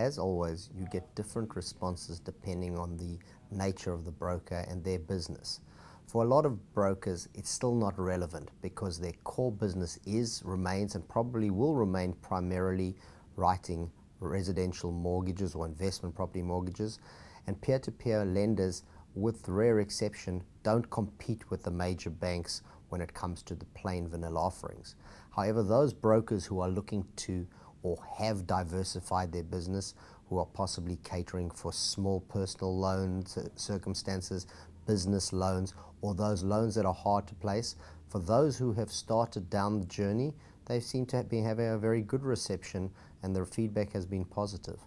as always, you get different responses depending on the nature of the broker and their business. For a lot of brokers, it's still not relevant because their core business is, remains, and probably will remain primarily writing residential mortgages or investment property mortgages. And peer to peer lenders, with rare exception, don't compete with the major banks when it comes to the plain vanilla offerings. However, those brokers who are looking to or have diversified their business, who are possibly catering for small personal loans circumstances, business loans, or those loans that are hard to place. For those who have started down the journey, they seem to be having a very good reception and their feedback has been positive.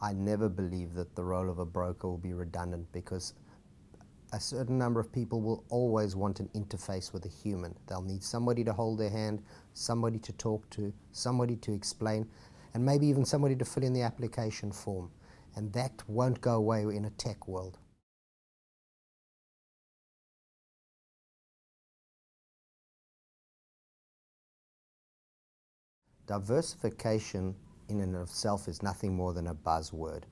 I never believe that the role of a broker will be redundant because a certain number of people will always want an interface with a human. They'll need somebody to hold their hand, somebody to talk to, somebody to explain, and maybe even somebody to fill in the application form. And that won't go away in a tech world. Diversification in and of itself is nothing more than a buzzword.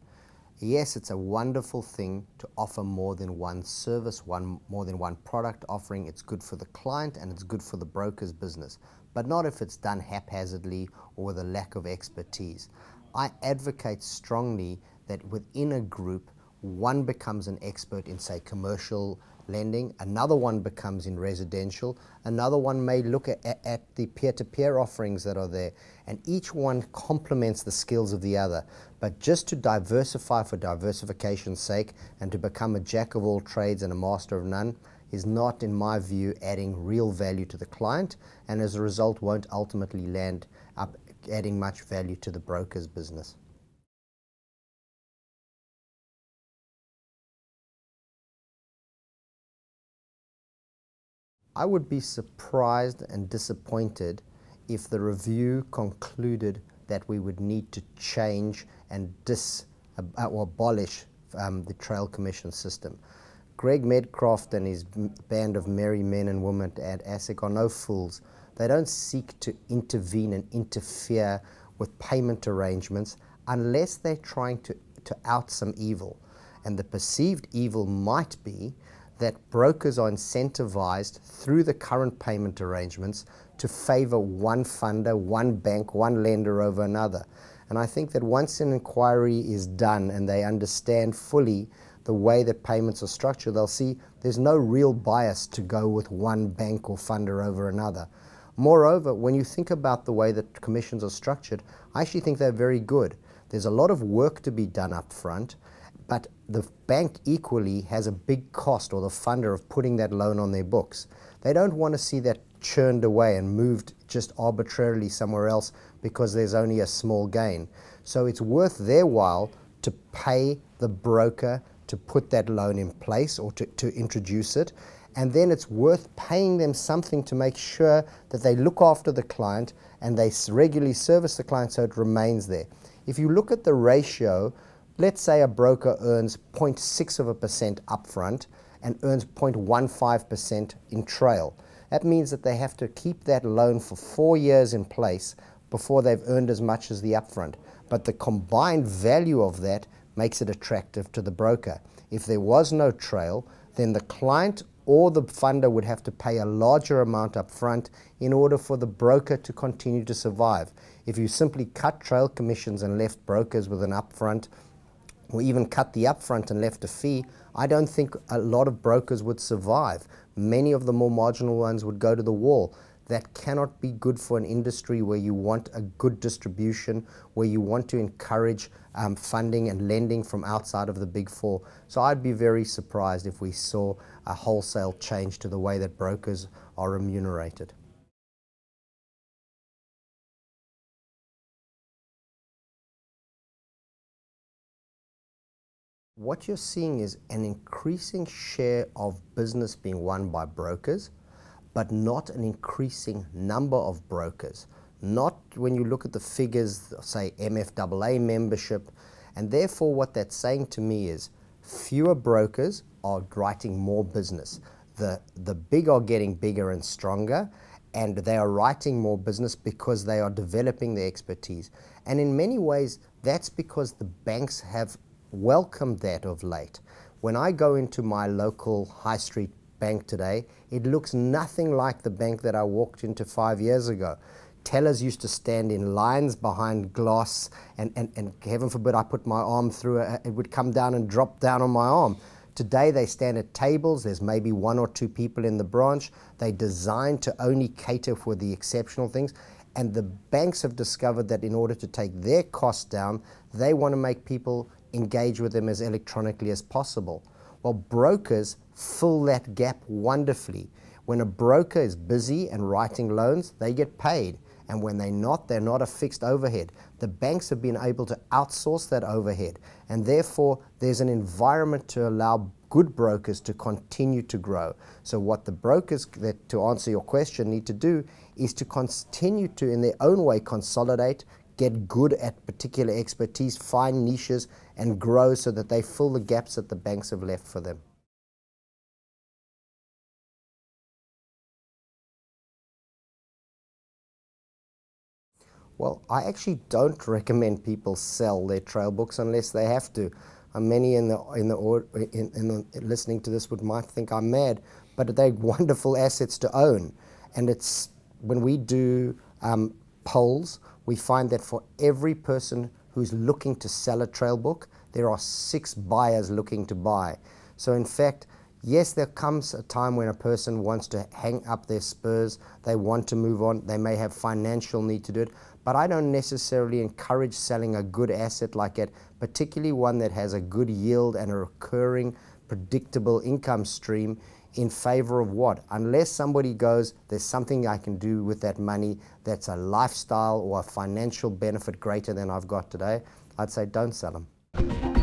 Yes, it's a wonderful thing to offer more than one service, one more than one product offering. It's good for the client and it's good for the broker's business, but not if it's done haphazardly or with a lack of expertise. I advocate strongly that within a group, one becomes an expert in, say, commercial lending, another one becomes in residential, another one may look at, at the peer-to-peer -peer offerings that are there, and each one complements the skills of the other. But just to diversify for diversification's sake and to become a jack of all trades and a master of none is not, in my view, adding real value to the client, and as a result won't ultimately land up adding much value to the broker's business. I would be surprised and disappointed if the review concluded that we would need to change and dis uh, or abolish um, the Trail Commission system. Greg Medcraft and his band of merry men and women at ASIC are no fools. They don't seek to intervene and interfere with payment arrangements unless they're trying to, to out some evil. And the perceived evil might be that brokers are incentivized through the current payment arrangements to favor one funder, one bank, one lender over another. And I think that once an inquiry is done and they understand fully the way that payments are structured, they'll see there's no real bias to go with one bank or funder over another. Moreover, when you think about the way that commissions are structured, I actually think they're very good. There's a lot of work to be done up front, but the bank equally has a big cost or the funder of putting that loan on their books. They don't want to see that churned away and moved just arbitrarily somewhere else because there's only a small gain. So it's worth their while to pay the broker to put that loan in place or to, to introduce it. And then it's worth paying them something to make sure that they look after the client and they regularly service the client so it remains there. If you look at the ratio Let's say a broker earns 0.6 of a percent upfront and earns 0.15% in trail. That means that they have to keep that loan for four years in place before they've earned as much as the upfront. But the combined value of that makes it attractive to the broker. If there was no trail, then the client or the funder would have to pay a larger amount up front in order for the broker to continue to survive. If you simply cut trail commissions and left brokers with an upfront or even cut the upfront and left a fee, I don't think a lot of brokers would survive. Many of the more marginal ones would go to the wall. That cannot be good for an industry where you want a good distribution, where you want to encourage um, funding and lending from outside of the big four. So I'd be very surprised if we saw a wholesale change to the way that brokers are remunerated. What you're seeing is an increasing share of business being won by brokers, but not an increasing number of brokers. Not when you look at the figures, say MFAA membership, and therefore what that's saying to me is fewer brokers are writing more business. The, the big are getting bigger and stronger, and they are writing more business because they are developing their expertise. And in many ways, that's because the banks have welcomed that of late. When I go into my local high street bank today, it looks nothing like the bank that I walked into five years ago. Tellers used to stand in lines behind glass, and, and, and heaven forbid I put my arm through it, it would come down and drop down on my arm. Today they stand at tables, there's maybe one or two people in the branch. They designed to only cater for the exceptional things. And the banks have discovered that in order to take their costs down, they want to make people engage with them as electronically as possible. Well, brokers fill that gap wonderfully. When a broker is busy and writing loans, they get paid. And when they're not, they're not a fixed overhead. The banks have been able to outsource that overhead. And therefore, there's an environment to allow good brokers to continue to grow. So what the brokers, that, to answer your question, need to do is to continue to, in their own way, consolidate, get good at particular expertise, find niches, and grow so that they fill the gaps that the banks have left for them. Well, I actually don't recommend people sell their trail books unless they have to. Uh, many in the in the, in, in the listening to this would might think I'm mad, but they're wonderful assets to own. And it's when we do um, polls, we find that for every person who's looking to sell a trail book, there are six buyers looking to buy. So in fact, yes, there comes a time when a person wants to hang up their spurs, they want to move on, they may have financial need to do it, but I don't necessarily encourage selling a good asset like it, particularly one that has a good yield and a recurring, predictable income stream in favor of what? Unless somebody goes, there's something I can do with that money that's a lifestyle or a financial benefit greater than I've got today, I'd say don't sell them.